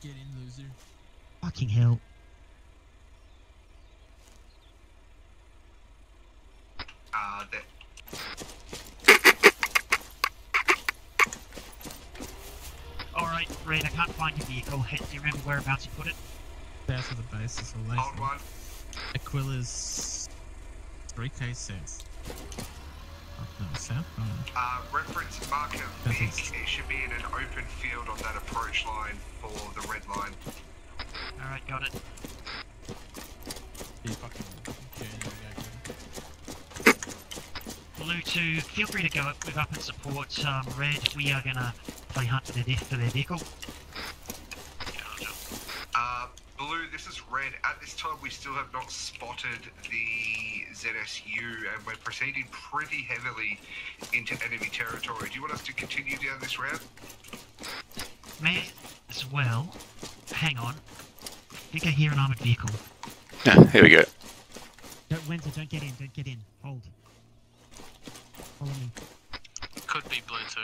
Get in, loser. Fucking hell. Uh, that Alright, Red, I can't find your vehicle. Do you remember whereabouts you put it? South of the base is a hold one. Aquila's 3k south. Uh, reference marker That's Vic. It should be in an open field on that approach line for the red line. Alright, got it. you fucking journey we go, go. Blue 2, feel free to go up, move up and support um, Red. We are gonna play hunt for their, ve- for their vehicle. Uh, Blue, this is red. At this time, we still have not spotted the ZSU, and we're proceeding pretty heavily into enemy territory. Do you want us to continue down this route? May as well. Hang on. I think I hear an armored vehicle. Yeah, here we go. Don't, Windsor, don't get in, don't get in. Hold. Follow me. Could be blue too.